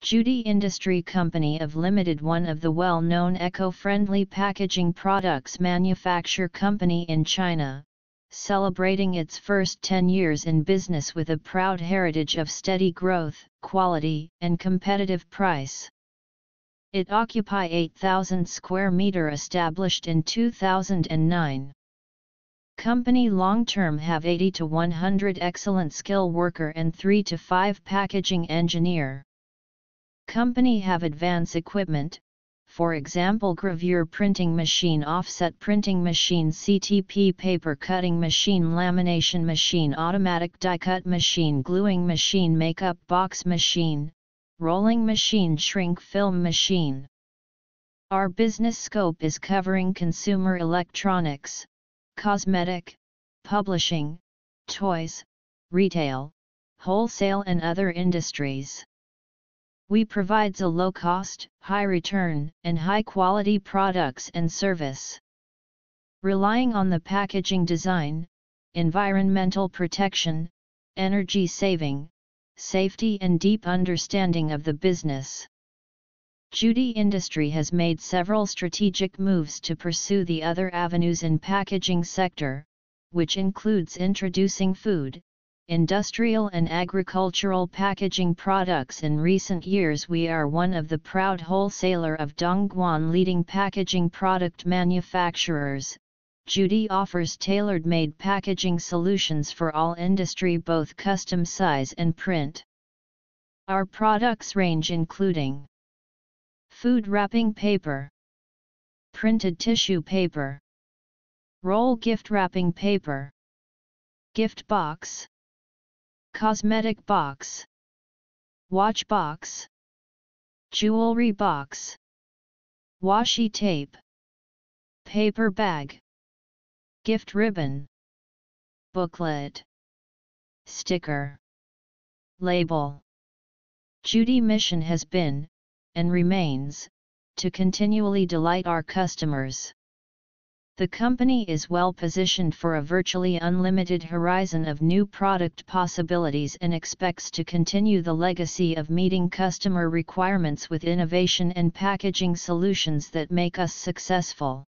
Judi Industry Company of Limited one of the well-known eco-friendly packaging products manufacture company in China, celebrating its first 10 years in business with a proud heritage of steady growth, quality, and competitive price. It occupy 8,000 square meter established in 2009. Company long-term have 80 to 100 excellent skill worker and 3 to 5 packaging engineer. Company have advanced equipment, for example gravure printing machine offset printing machine CTP paper cutting machine lamination machine automatic die cut machine gluing machine makeup box machine, rolling machine shrink film machine. Our business scope is covering consumer electronics, cosmetic, publishing, toys, retail, wholesale and other industries. We provides a low cost, high return, and high quality products and service. Relying on the packaging design, environmental protection, energy saving, safety and deep understanding of the business. Judi Industry has made several strategic moves to pursue the other avenues in packaging sector, which includes introducing food, industrial and agricultural packaging products in recent years we are one of the proud wholesaler of Dongguan leading packaging product manufacturers, Judi offers tailored-made packaging solutions for all industry both custom size and print. Our products range including Food wrapping paper Printed tissue paper Roll gift wrapping paper Gift box Cosmetic box. Watch box. Jewelry box. Washi tape. Paper bag. Gift ribbon. Booklet. Sticker. Label. Judi mission has been, and remains, to continually delight our customers. The company is well positioned for a virtually unlimited horizon of new product possibilities and expects to continue the legacy of meeting customer requirements with innovation and packaging solutions that make us successful.